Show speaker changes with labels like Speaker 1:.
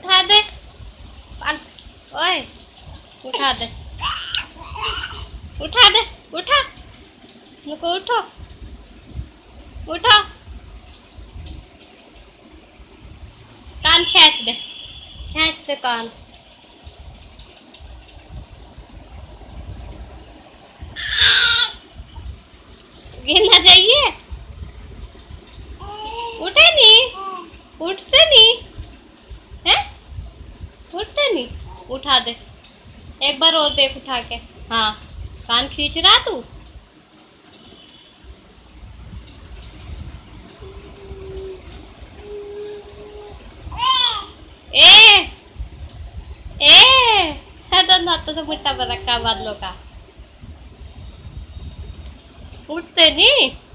Speaker 1: उठा दे। ओए, उठा दे। उठा दे, उठा। मुको उठो। उठो। कान खींच दे खींच दे कान। गिन। उठा दे। एक बार और देख उठा के। हाँ। कान खींच रहा तू? ए! ए! तो नातो से बादलों का। उठते नहीं?